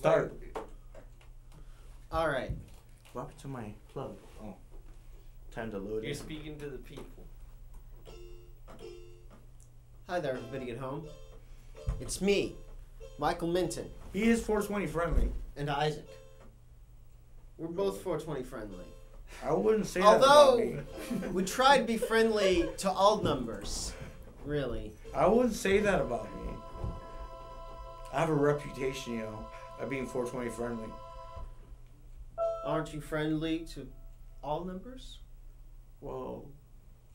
Start. All right. What happened to my plug? Oh, time to load You're it. speaking to the people. Hi there, everybody at home. It's me, Michael Minton, He is 420 friendly. and Isaac. We're both 420 friendly. I wouldn't say Although- that about me. We try to be friendly to all numbers. Really. I wouldn't say that about me. I have a reputation, you know, of being 420 friendly. Aren't you friendly to all numbers? Well,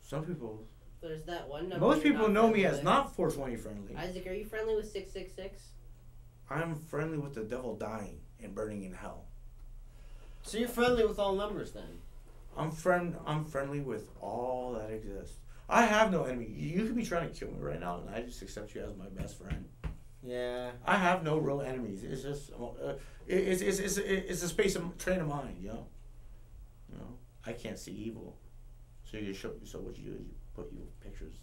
some people, There's that one number. most people know me friendly as with. not 420 friendly. Isaac, are you friendly with six six six? I'm friendly with the devil dying and burning in hell. So you're friendly with all numbers then? I'm friend. I'm friendly with all that exists. I have no enemy. You could be trying to kill me right now, and I just accept you as my best friend. Yeah. I have no real enemies. It's just uh, it, it's, it's it's it's a space of train of mind, you know. You know, I can't see evil, so you show. So what you do is you put your pictures.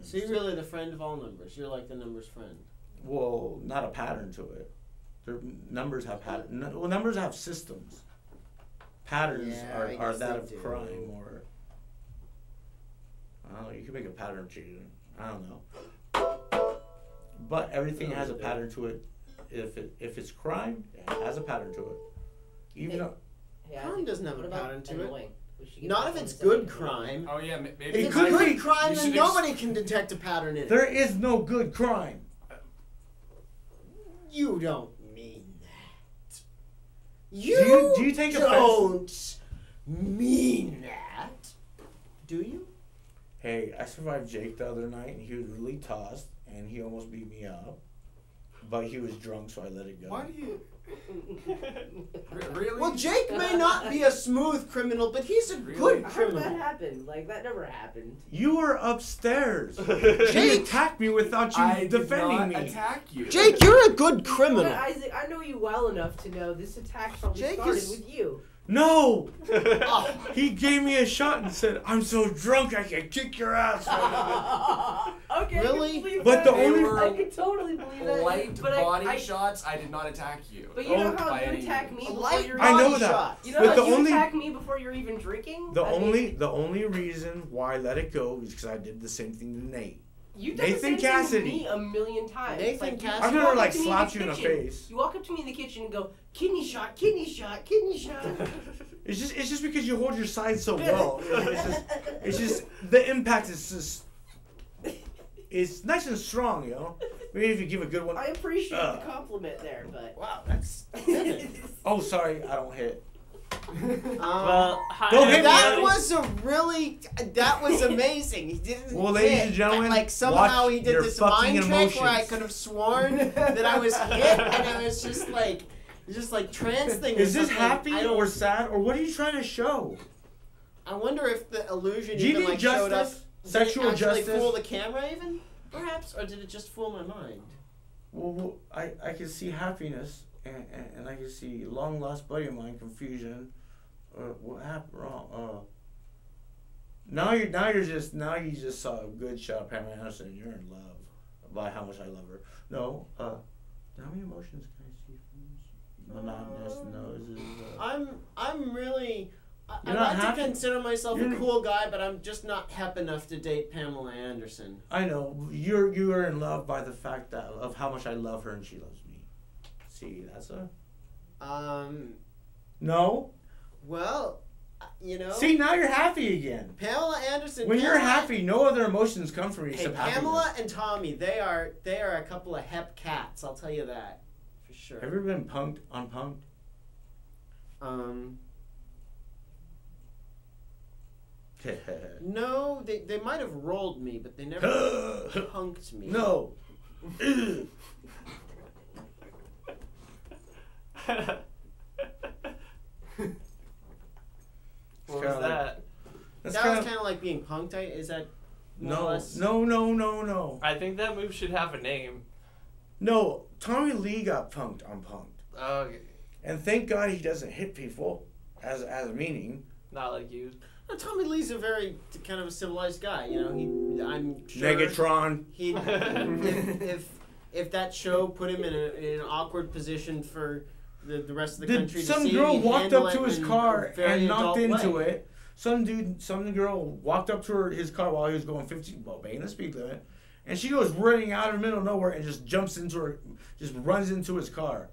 So you're really the friend of all numbers. You're like the numbers friend. Well, not a pattern to it. Their numbers have pattern. no- Well, numbers have systems. Patterns Yeah, are, are that of do. crime or. I don't know. You can make a pattern of cheating. I don't know. But everything has a pattern to it. If it if it's crime, it has a pattern to it. Even Hey, though Hey, Crime doesn't have a pattern to it. annoying? We should get Not if it's good of crime. Oh yeah, maybe. If It it's could good be- crime, you then nobody can detect a pattern in it. there is no good crime. You don't mean that. You, you- do you take offense? don't mean that. Do you? Hey, I survived Jake the other night, and he was really tossed, and he almost beat me up. But he was drunk, so I let it go. Why do you? Really? Well, Jake may not be a smooth criminal, but he's a Really? good How did that criminal. happen? Like that never happened. You were upstairs. he Jake- attacked me without you I did defending not me. attack you. Jake, you're a good criminal. But criminal. Isaac, I know you well enough to know this attack probably Jake started is- with you. No! Oh, He gave me a shot and said, I'm so drunk I can kick your ass okay, Really? I can believe But that. the only- I can totally believe that. light but I- body I, shots. I did not attack you. But you know Oh, how by you any attack me a before light you're I know body that. shot. You know But how the you only- attack me before you're even drinking? The I mean, only the only reason why I let it go is because I did the same thing to Nate. You done Nathan the same Cassidy. thing to me a million times. Nathan like, Cassidy. I've you never like up slapped you in the face. You walk up to me in the kitchen and go, kidney shot, kidney shot, kidney shot. It's just it's just because you hold your side so well. It's just it's just the impact is just it's nice and strong, you know. Maybe if you give a good one. I appreciate Uh. the compliment there, but. Wow, that's Oh, sorry, I don't hit. Um, Well, hi Don't hit that Eddie. was a really that was amazing. He didn't. Well, ladies hit. and gentlemen, like somehow he did this fucking mind trick where I could have sworn that I was hit, and it was just like, just like trance thing. Is this happy or sad or what are you trying to show? I wonder if the illusion Do you even need like showed up. justice? Did Sexual it justice? fool the camera even, perhaps, or did it just fool my mind? Well, well, I, I can see happiness and, and, and I can see long lost buddy of mine confusion. Uh, what happened wrong? Uh, now you're now you're just now you just saw a good shot of Pamela Anderson. You're in love by how much I love her. No, uh, how many emotions can I see from this? Monotonous noses. Uh, I'm I'm really. I, I like happy? to consider myself a You're- cool guy, but I'm just not hep enough to date Pamela Anderson. I know you're you are in love by the fact that of how much I love her and she loves me. See, that's a Um. no. Well, you know. See, now you're happy again. Pamela Anderson. When you're happy, no other emotions come from you Hey, except Pamela happiness. and Tommy, they are they are a couple of hep cats. I'll tell you that for sure. Have you ever been punked on punked? Um. No, they they might have rolled me, but they never punked me. no. what was that? That's that kind was kind of like being punked. I, is that no, less? no, no, no, no, I think that move should have a name. no. Tommy Lee got punked on punked, Okay. and thank God he doesn't hit people as as a meaning. Not like you. No, Tommy Lee's a very kind of a civilized guy. You know, he I'm sure Megatron. he if, if if that show put him in, a, in an awkward position for the, the rest of the country some girl walked up to his car and knocked into way. it. Some dude, some girl walked up to her, his car while he was going 50, well, obeying the speed limit, and she goes running out of the middle of nowhere and just jumps into her, just runs into his car.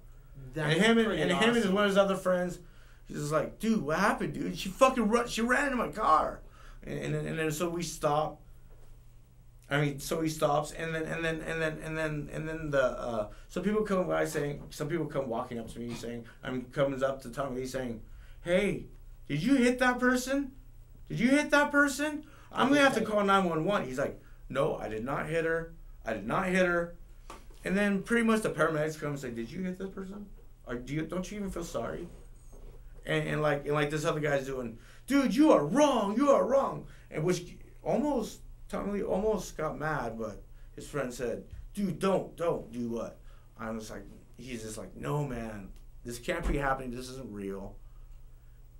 That's and him and, and him and his, one of his other friends, he's just like, dude, what happened, dude? She fucking run, she ran into my car, and and, then- and then so we stop. I mean, so he stops, and then and then and then and then and then the uh, some people come by saying, some people come walking up to me saying, I'm comes up to Tommy saying, hey, did you hit that person? Did you hit that person? I'm gonna have to call 911. He's like, no, I did not hit her. I did not hit her. And then pretty much the paramedics come and say, did you hit this person? Or do you don't you even feel sorry? And, and like and like this other guy's doing, dude, you are wrong. You are wrong. And which almost Tommy Lee almost got mad, but his friend said, dude, don't, don't do what? I was like, he's just like, no, man, this can't be happening. This isn't real.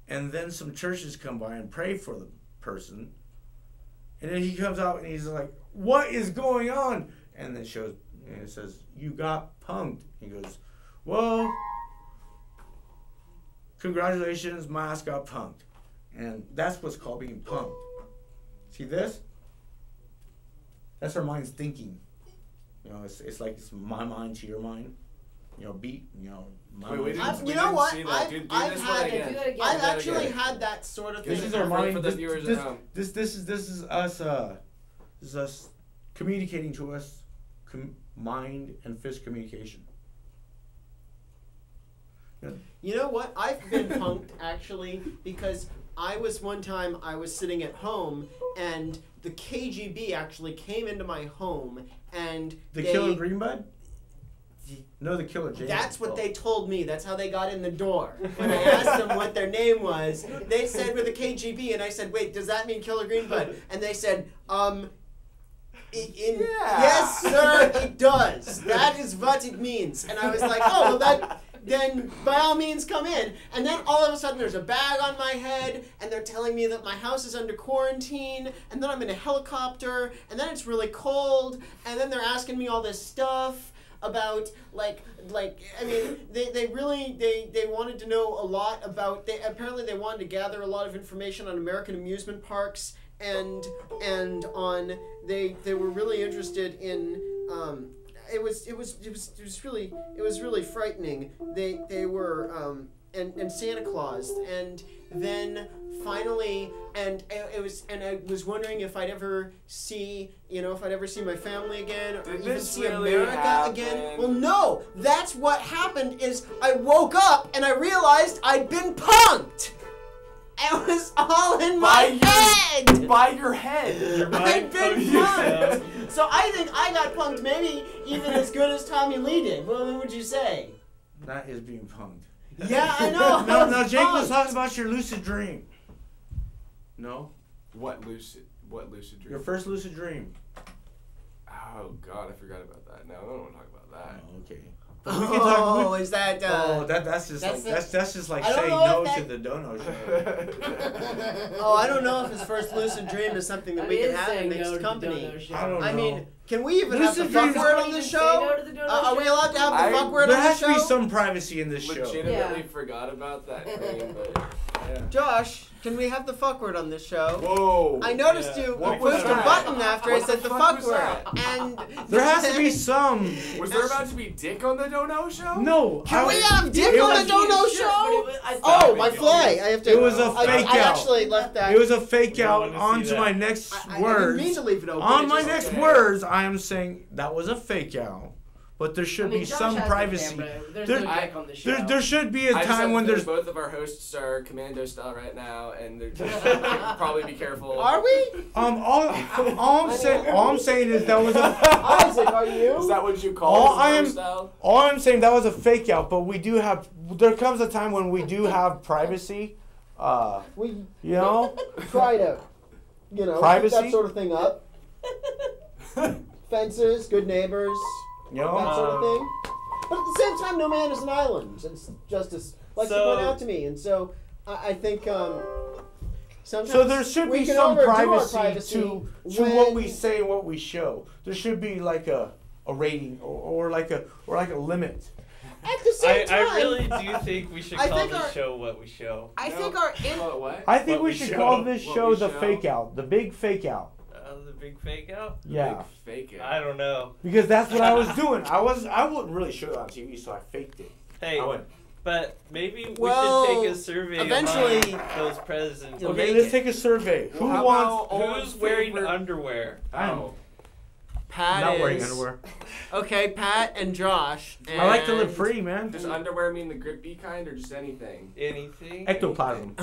And then some churches come by and pray for the person. And then he comes out and he's like, what is going on? And then shows, and it says, you got punked. He goes, well, congratulations, my ass got punked. And that's what's called being punked. See this? That's our mind's thinking. You know, it's, it's like it's my mind to your mind. You know, beat, you know, my Wait, we mind. didn't, I've- we you know didn't what? see that. I've- Do, do I've had- one Do again. I've actually again. had that sort of This thing. This is our for- mind. for the this, viewers at this, home. this, this is this is us. Uh, this is us communicating to us, com- mind and fist communication. You know what? I've been punked actually because I was one time I was sitting at home and the KGB actually came into my home and The they, killer green bud? No, the killer James. That's what they told me. That's how they got in the door. When I asked them what their name was, they said we're the KGB, and I said, "Wait, does that mean Killer Greenbud?" And they said, "Um, in, Yeah. yes, sir, it does. That is what it means." And I was like, "Oh, well, that." Then by all means come in. And then all of a sudden there's a bag on my head and they're telling me that my house is under quarantine and then I'm in a helicopter and then it's really cold and then they're asking me all this stuff about like like I mean they, they really they, they wanted to know a lot about they apparently they wanted to gather a lot of information on American amusement parks and and on they they were really interested in um, it was it was it was it was really it was really frightening. They they were um, and and Santa Claus and then finally and it it was and I was wondering if I'd ever see you know if I'd ever see my family again or Did even see really America happen? again. Well no that's what happened is I woke up and I realized I'd been punked. It was all in my By your- head. By your head. I'd been punked punked so I think I got punked maybe even as good as Tommy Lee did what would you say That is being punked. Yeah, I know. no, I no, was Jake was punked. talking about your lucid dream. No? What lucid? What lucid dream? Your first lucid dream. Oh God, I forgot about that. No, I don't want to talk about that. Oh, okay. But we can talk. Oh, we- is that? Uh, oh, that that's just that's like the- that's that's just like I saying no if to the Dou Kno show. oh, I don't know if his first lucid dream is something that That we can have in saying next no company. show. I don't know. I mean, can we even Lucid have the fuck word on Even this show? no the Dou Kno Uh, are we allowed to have the I- fuck word on the show? there on has to be some privacy in this show. Legitimately Yeah. forgot about that name, but yeah. Josh, can we have the fuck word on this show? Whoa. I noticed Yeah. you What pushed a button after I said the the fuck fuck word, and There has to be some. Was there about to be dick on the Dou Kno show? No. Can I- we have dick on was- the Dou Kno Sure, show? was- Oh, my fly! I have to. It was a I, fake I out. I actually left that. It was a fake out wanna onto my next I, I, I didn't mean to leave it open. On my next words, I am saying that was a fake out, but there should I mean, be Josh some has the privacy. There- no I- dick on the. There, there should be a I time when there's. both of our hosts are commando style right now, and they're just probably be careful. Are we? Um, all, all I'm saying, all I'm saying is that was a, Isaac, are you? Is that what you call All I am- style? all I'm saying that was a fake out. But we do have. There comes a time when we do have privacy. Uh, we you know. try to, you know, Privacy? that sort of thing up. Fences, good neighbors, You that sort of thing. But at the same time, no man is an island, as Justice likes to So- point out to me. And so I, I think um, sometimes So there should be some privacy, privacy to to what we say and what we show. There should be like a a rating or, or like a or like a limit. At the I, same time, I really do think we should I call think the our- show what we show. I No. think our in- what? I think What we we should show. call this What show the show. fake out, the big fake out. Uh, the big fake out? Yeah, Big fake it. I don't know. because that's what I was doing. I was I wouldn't really show it on TV, so I faked it. Hey, I went. but maybe we Well, should take a survey eventually- among those presidents. Okay, let's it. take a survey. Well, Who how wants? about all Who's in wearing favor- underwear? Oh. Pat not wearing underwear. Okay, Pat and Josh. And I like to live free, man. Does underwear mean the grippy kind or just anything? Anything? Ectoplasm.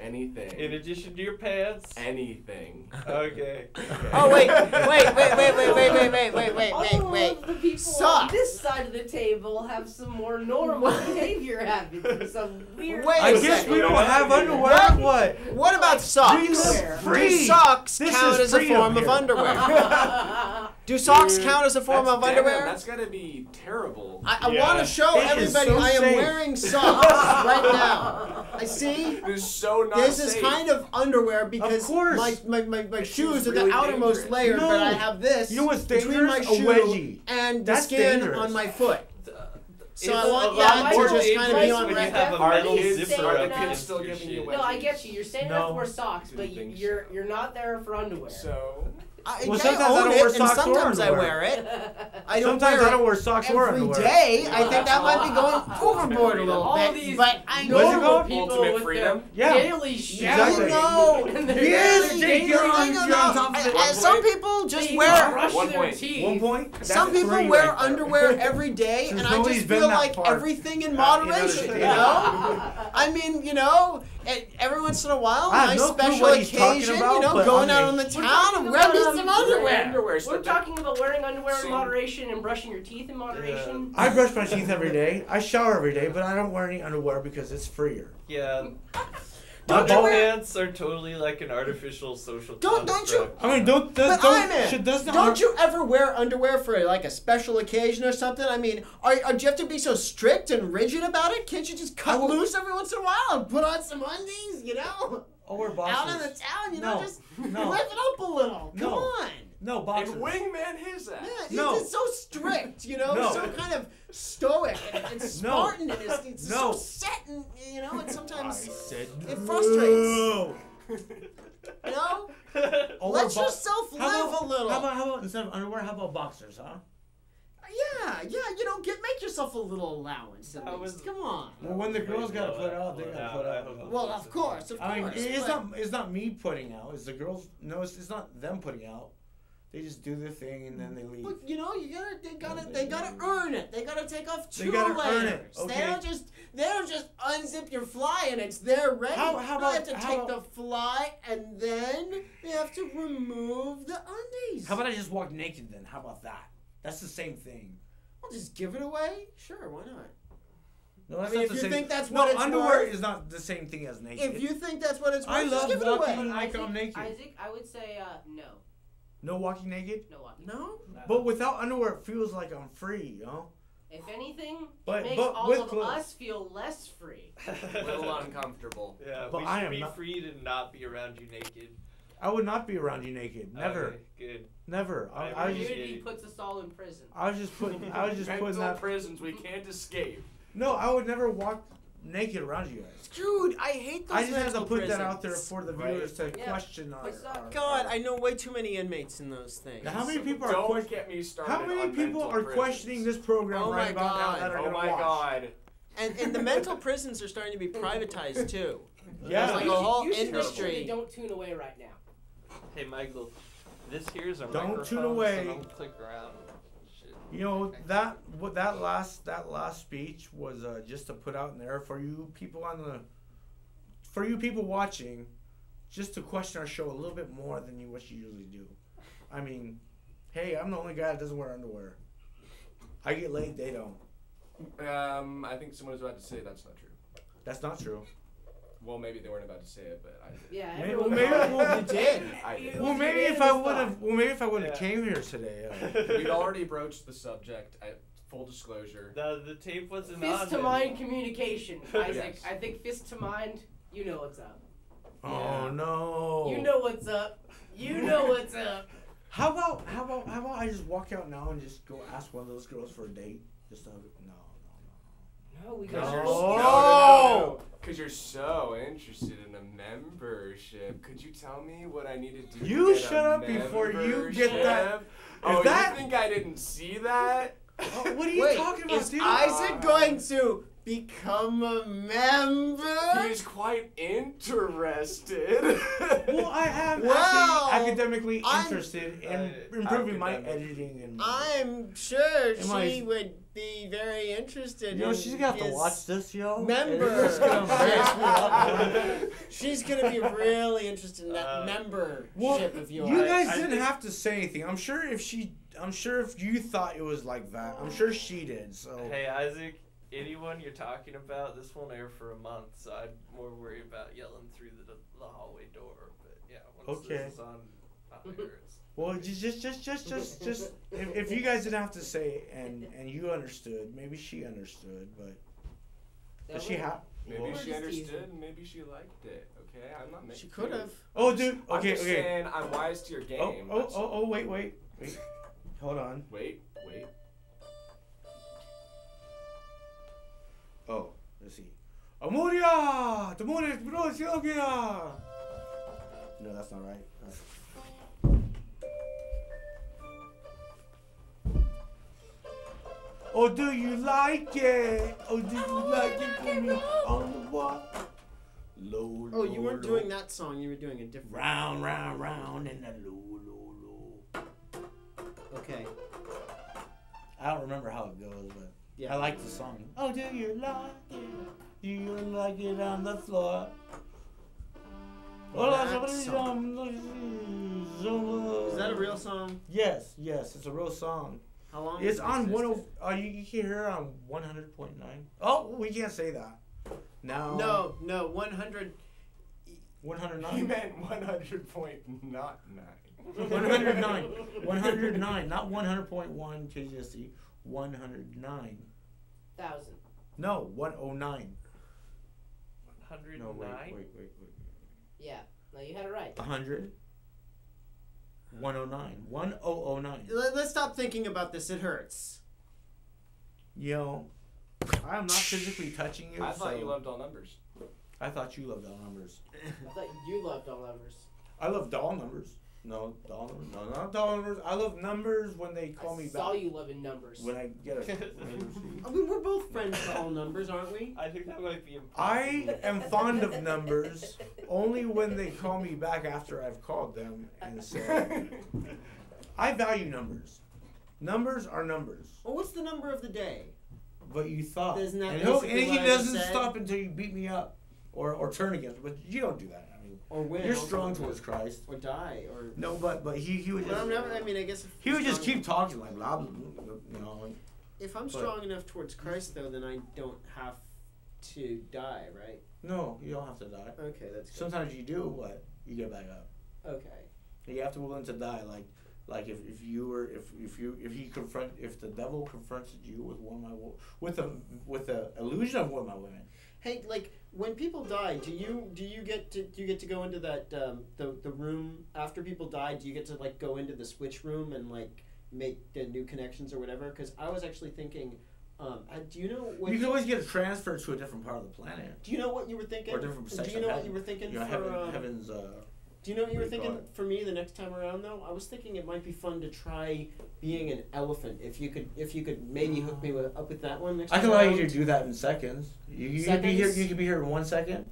Anything. In addition to your pants? Anything. Okay. oh wait, wait, wait, wait, wait, wait, wait, wait, wait, wait, All wait, wait. of the people Suck. on this side of the table have some more normal behavior habits. Some weird. Wait I a guess we don't have underwear. What? What? What about socks? We live free. Do socks This count is as a freedom form of underwear? Do socks Dude, count as a form that's- of damn, underwear? That's gotta be terrible. I, I Yeah. want to show It is everybody so I am safe. wearing socks right now. I see. It is so not This is safe. kind of underwear because course. my, my, my, my shoes is are the outermost dangerous. layer, No. but I have this You know what's between my dangerous? A shoe wedgie. and the That's skin dangerous. on my foot. So It's I want a yeah, to more just kind of be dangerous on when you record. have a Are metal kids- zipper are up the against kids still your giving you shit. a No, I get you. You're saying No. that for socks, but Didn't think so. you're you're not there for underwear. So. I, Well, I sometimes I own don't it, wear and socks or sometimes I underwear. wear it. I don't Sometimes wear I don't wear socks or underwear. day. I think that might be going overboard a little All bit, these but I What's it know. called? people Ultimate with freedom? Yeah. their daily shoes. Exactly. You know, And their Yes, daily Jake, you're on- you're on top of it. Some people just wear. brush One point. teeth. One point. That's Some people wear right underwear every day, and I just feel like everything in moderation. you You know, know, I mean, you know, and every once in a while, I have nice no special what he's talking occasion, about, you know, going out on the town talking and grab me some underwear. Underwear We're talking about wearing underwear in moderation and brushing your teeth in moderation. I brush my teeth every day. I shower every day, but I don't wear any underwear because it's freer. Yeah. Don't My you ball wear- pants are totally like an artificial social Don't- don't you- I mean, don't does, But don't I'm should, does not Don't you ever wear underwear for like a special occasion or something? I mean, are, are do you have to be so strict and rigid about it? Can't you just cut will- loose every once in a while and put on some undies? You know, I'll wear out boxers. in the town, you know, just No. lift it up a little. Come No. on. No boxers. And wingman his ass. Yeah, No. it's, it's so strict, you know, No. so kind of stoic and, and Spartan, and it's, it's No. so set, and you know, and I sometimes said it frustrates. no. you know. I'll Let bo- yourself live how about, a little. How about how about instead of underwear, how about boxers, huh? Yeah, yeah, you know, get make yourself a little allowance at least. was- Come on. Well, when the girls gotta put out, they gotta put out. Well, of course, of course. I mean, it's not it's not me putting out. It's the girls. No, it's, it's not them putting out. They just do their thing and then they leave. But you know, you gotta, they gotta, No, they they gotta earn it. They gotta take off They two gotta layers. earn it, They don't just, they don't just unzip your fly and it's there ready. How- how No, they have to take about- the fly and then they have to remove the undies. How about I just walk naked then? How about that? That's the same thing. I'll just give it away? Sure, why not? No, I that's mean, not if the you same. think that's no, what it's underwear worth- is not the same thing as naked. If you think that's what it's worth, I just love give it away. like Isaac, I'm naked. Isaac, I would say uh, no, no walking naked. no walking. No? But without underwear, it feels like I'm free, you know. If anything, But- it makes but all of clothes. us feel less free. A little uncomfortable. Yeah, But we I should am be not- free to not be around you naked. I would not be around you naked. Never, Okay, good. never. I, I I was just, Community puts us all in prison. I was just putting, I was just putting that. prisons we can't escape. No, I would never walk naked around you guys. Dude, I hate those I just had to mental put that out there for the Right. viewers to Yeah. question our, But suck. Uh, our- God, uh, I know way too many inmates in those things. Now, how many people are Don't question- get me started. How many on people are prisons. questioning this program Oh right about God. now that are Oh gonna my watch? god. And, and the mental prisons are starting to be privatized too. Yeah. There's like you a should- whole you industry. make sure don't tune away right now. Hey, Michael, this here's a Don't tune microphone, away. So don't click around. You know that what that last that last speech was uh, just to put out in there for you people on the for you people watching, just to question our show a little bit more than you what you usually do. I mean, hey, I'm the only guy that doesn't wear underwear. I get laid, they don't. Um, I think someone was about to say that's not true. That's not true. Well, maybe they weren't about to say it, but I did. Yeah, Maybe- everyone maybe- thought- well, you did. I did. Well, maybe if I would have, well, maybe if I would have Yeah. came here today. Uh, We'd already broached the subject at full disclosure. The, the tape wasn't Fist to mind communication, Isaac. Yes. I think fist to mind. You know what's up. oh no. You know what's up. You know what's up. How about how about how about I just walk out now and just go ask one of those girls for a date? Just to, no, No, we Cause got you're, No. no, no, no, no. Cause you're so interested in a membership. Could you tell me what I need to do? to You get a shut up before you get that- membership? Oh, that- you think I didn't see that? Oh, what are you Wait, talking about, is dude? Isaac going to become a member? He's quite interested. well, I am Well, actually academically I'm- interested in Uh, improving my editing and. I'm sure Am I- she would be very interested. you know, in she's gonna have to watch this, yo. member. Gonna mess me up. She's gonna be really interested in that Uh, membership Well, of yours. You guys I didn't think- have to say anything. I'm sure if she, I'm sure if you thought it was like that, I'm sure she did. So. Hey Isaac, anyone you're talking about, this won't air for a month, so I'd more worry about yelling through the, the hallway door. But yeah, once Okay. this is on, on air, it's Well, just, just, just, just, just, just. If, if you guys didn't have to say it and and you understood, maybe she understood, but does she have? Maybe We're she understood. and Maybe she liked it. Okay, I'm not making. she could have. Oh, dude. I'm Okay, just okay. saying I'm wise to your oh, game. Oh, oh, oh, oh, wait, wait, wait. Hold on. Wait, wait. Oh, let's see. Amoria! Demonios, bro, Silvia! No, that's not right. That's- Oh, do you like it? Oh, do you like it for me on the wall? Low, Oh, you weren't low. doing that song. You were doing a different. Round, round, round in the low, low, low. Okay. I don't remember how it goes, but yeah. I like the song. Oh, do you like it? Do you like it on the floor? Is that a real song? Yes, yes, it's a real song. How long? It's on one. Oh, you, you can hear it on one hundred point nine. Oh, we can't say that. No. No, no, one hundred. One hundred nine. You meant one hundred point not nine. 109, 109, not 100.1 Kgsd. 109. Thousand. No, 109. 109? No, wait, wait, wait, wait. Yeah. No, you had it right. 100? 109. 1009. Let, us stop thinking about this. It hurts. Yo, I'm not physically touching you. I thought so you loved all numbers. I thought you loved all numbers. I thought you loved all numbers. I love doll numbers no doll numbers no not doll numbers i love numbers when they call I me saw back you loving numbers. when i get a I mean, we're both friends to all numbers, aren't we? I think that might be impossible. i am fond of numbers only when they call me back after i've called them and said i value numbers numbers are numbers Well, what's the number of the day? But you thought. Isn't that and, he'll- and he what I just doesn't said? stop until you beat me up or, or turn against. But you don't do that. I mean, Or when? you're strong towards Christ. Or die, or. No, but but he, he would just I'm never, I mean, I guess. If he would just keep talking like blah blah, blah you know. and- If I'm but- strong enough towards Christ, though, then I don't have to die, right? No, you don't have to die. Okay, that's good. Sometimes you do, but you get back up. Okay. You have to be willing to die. Like like if, if you were if, if you if he confront if the devil confronted you with one of my with a with a illusion of one of my women. Hey, like when people die, do you do you get to do you get to go into that um, the the room after people die? Do you get to like go into the switch room and like make the new connections or whatever? Because I was actually thinking, um, do you know what you can always get transferred to a different part of the planet do you know what you were thinking? or a different do you know what you were thinking You know, for? heaven, um, heaven's uh, Do you know what you were do you thinking for me the next time around though? I was thinking it might be fun to try being an elephant. If you could, if you could maybe hook me oh. with, up with that one next I time can allow around. you to do that in seconds. You, you could be here. You could be here in one second,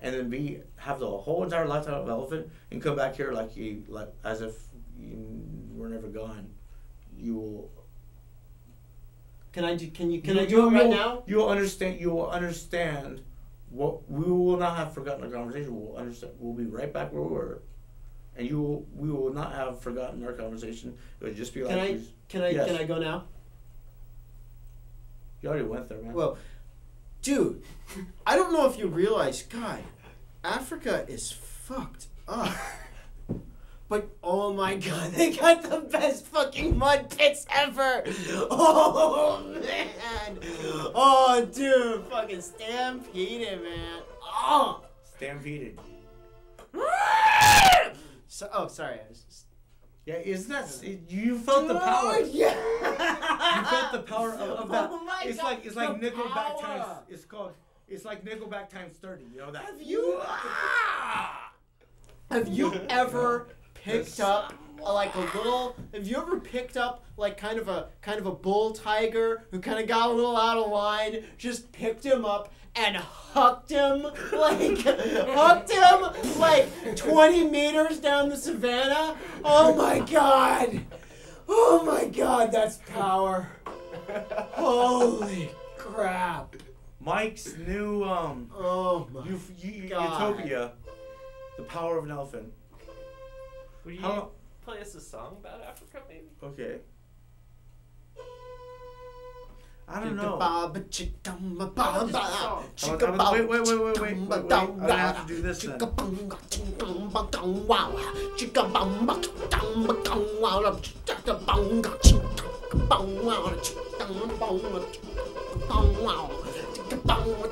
and then be have the whole entire lifetime of elephant, and come back here like you like as if you were never gone. You will. Can I do? Can you? Can you, I do it you right will- now? You will understand. You will understand. What we will not have forgotten our conversation. We'll understand. We'll be right back where we were, and you will. We will not have forgotten our conversation. It would just be like Can I? Can I? Yes. Can I go now? you already went there, man. Well, dude, I don't know if you realize, God, Africa is fucked up. But oh my god, they got the best fucking mud pits ever! Oh man! Oh dude, fucking stampeded, man! Oh! Stampeded. So, oh, sorry, I was just. Yeah, isn't that it, you felt the power? Yeah. You felt the power of, of that. Oh it's God, like it's like Nickelback power. times. It's called. It's like Nickelback times thirty. You know that. Have you Ah! have you ever picked up a, like a little? Have you ever picked up like kind of a kind of a bull tiger who kind of got a little out of line? Just picked him up and hucked him like hucked him like 20 meters down the savannah. Oh my god! Oh my god, that's power! Holy crap! Mike's new um, Oh my. U- U- God. Utopia, the power of an elephant. Would you How- play us a song about Africa, maybe? Okay. I don't know. Chicka-ba-ba, chicka-ba-ba, How about just a song? chicka-ba- How about- wait, wait, wait, wait, wait, wait, wait. I'm gonna have to do this then. Chicka-bunga, chicka-bunga, wow.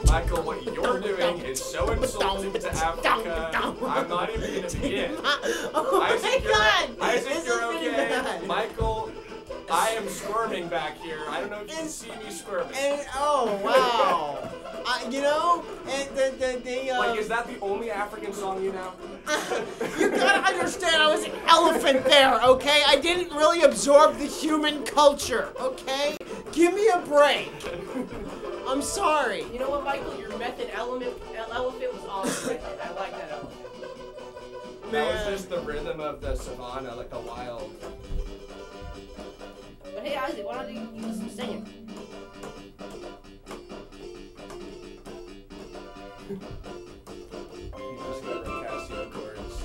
Michael, what you're doing is so insulting to Africa. I'm not even gonna begin. Oh my Isaac, you're, god! Isaac, This you're okay. bad. Michael, I am squirming back here. I don't know if you can see me squirming. And, oh wow! uh, you know, and the the, the uh, Like, is that the only African song you know? you gotta understand, I was an elephant there, okay? I didn't really absorb the human culture, okay? Give me a break. I'm sorry. You know what, Michael? Your method element elephant was awesome. I like that elephant. That was just the rhythm of the savannah, like the wild. But hey, Isaac, why don't you you do some singing? You just got Casio chords.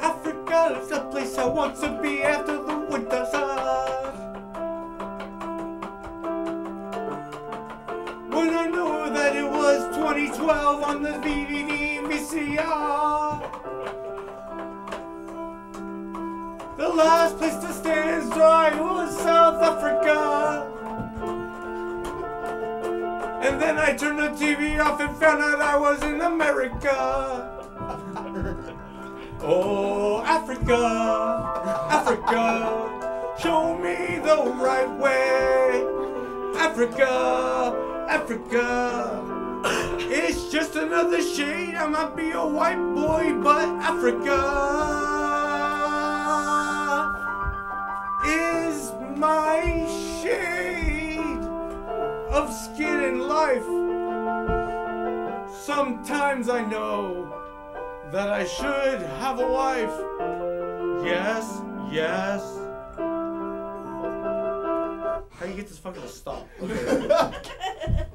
Africa is the place I want to be after the winter sun. 2012 on the DVD VCR. The last place to stand is dry was South Africa. And then I turned the TV off and found out I was in America. Oh, Africa, Africa, show me the right way. Africa, Africa, it's just another shade. I might be a white boy, but Africa is my shade of skin and life. Sometimes I know that I should have a wife. Yes, yes. How do you get this fucking to stop? Okay.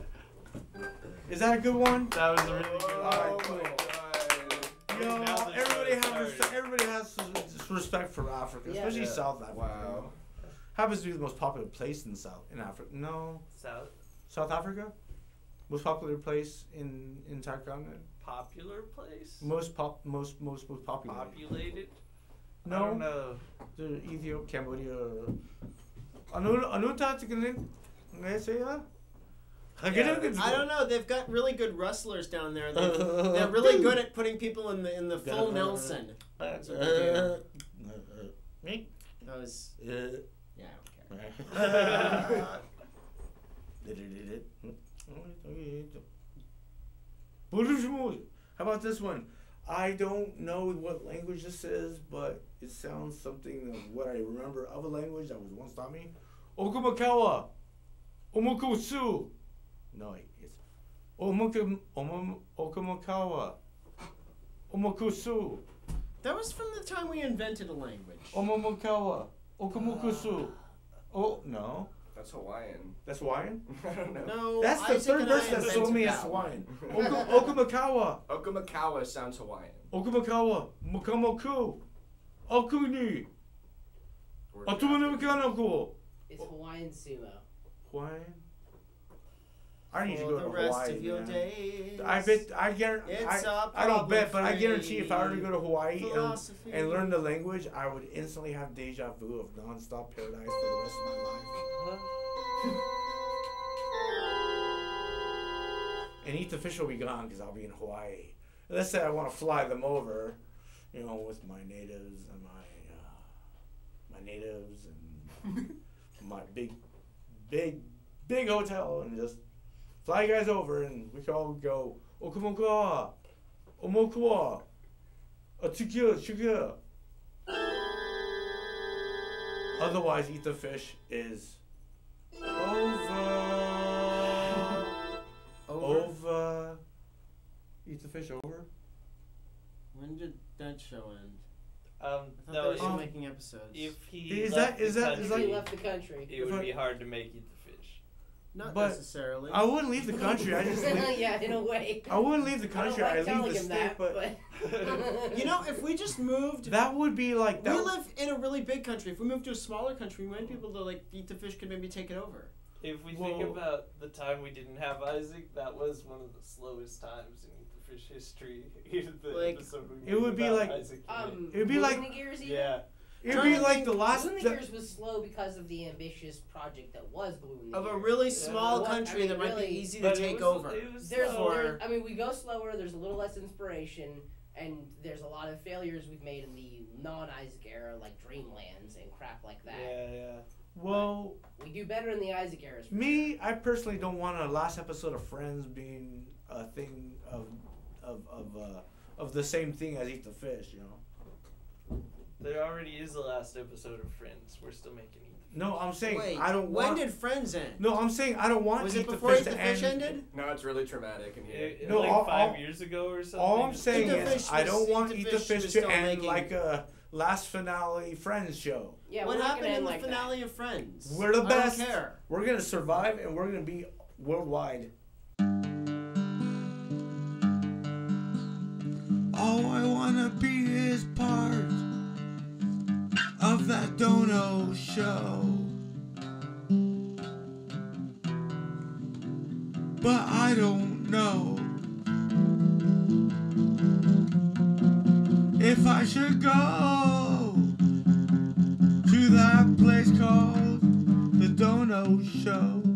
Is that a good one? That was a really good one. Alright, Oh my god. Yo, everybody show's have respect, everybody has some some respect for Africa, Yeah. especially Yeah. South Africa. Wow. Happens to be the most popular place in South in Africa. No, South South Africa, most popular place in in entire continent. popular place. Most pop, most most most popular. Populated. I No, don't know. the Ethiopia, Cambodia. Anu anu ta tingin ngay saya. I don't know. They've got really good wrestlers down there. They, they're really good at putting people in the in the full Nelson. That's what they do. Me? That was Uh, yeah. Okay. How about this one? I don't know what language this is, but it sounds something of what I remember of a language that was once taught me. Okumakawa. Omukusu. No, it's Omukum Omum Okumakawa. Omukusu. That was from the time we invented a language. Omomokawa. Okumukusu. Oh no. That's Hawaiian. That's Hawaiian? I don't know. No, That's the Isaac third and I verse that invented told me it's that Hawaiian. one. Oku- Okumakawa. Okamakawa sounds Hawaiian. Okumakawa. Mukamoku. Okuni. Atumanukanoko. It's Hawaiian sumo. Hawaiian? I need to go the to rest Hawaii. of your man. days. I bet I guarantee I, I don't bet, but I guarantee if I were to go to Hawaii and, and learn the language, I would instantly have deja vu of nonstop paradise for the rest of my life. And eat the fish will be gone because I'll be in Hawaii. Let's say I want to fly them over. you know, with my natives and my uh, my natives and my big, big, big hotel and just fly guys over and we can all go Okamoka, Omokwa, Atsukia, Shukia. Otherwise, eat the fish is over. Over. Over. Eat the fish over. When did that show end? Um, I thought no, they were still Um, making episodes. if he Is left that- is the that- is country, He left the country. it would I- be hard to make eat the fish. Not but necessarily. I wouldn't leave the country. I just leave, yeah, in a way. I wouldn't leave the I country. like I, leave the state, that, but, but you know, if we just moved, that would be like that. we live in a really big country. If we moved to a smaller country, we might be able to like eat the fish. Could maybe take it over. If we Well- think about the time we didn't have Isaac, that was one of the slowest times in Eat the Fish history. the Like, episode we it would be like- Isaac um, It would be like- Moving the Gears yeah. It'd be like the last. Moving the the- Gears was slow because of the ambitious project that was Moving the Of a really Yeah. small What- I country mean, that might really- be easy to But it take was- over. It was There's, slow. there, I mean, we go slower. There's a little less inspiration, and there's a lot of failures we've made in the non-Isaac era, like Dreamlands and crap like that. Yeah, yeah. well, We do better in the Isaac eras. for me. I personally don't want a last episode of Friends being a thing of, of, of, uh, of the same thing as Eat the Fish. You know. There already is the last episode of Friends. We're still making Eat the Fish. No, I'm saying Wait, I don't want. when want. did Friends end? no, I'm saying I don't want Was Eat it the before Fish Eat the to Fish end. ended? No, it's really traumatic in here. It- No, like all- five all- years ago or something. All I'm saying is Fish I don't Eat want the Eat the Fish Fish to end making- like a last finale Friends show. yeah, what we're not happened gonna in the like finale of Friends? We're the I best. don't care. We're gonna survive and we're gonna be worldwide. All I wanna be is part of that Dou Kno show. But I don't know if I should go to that place called the Dou Kno Show.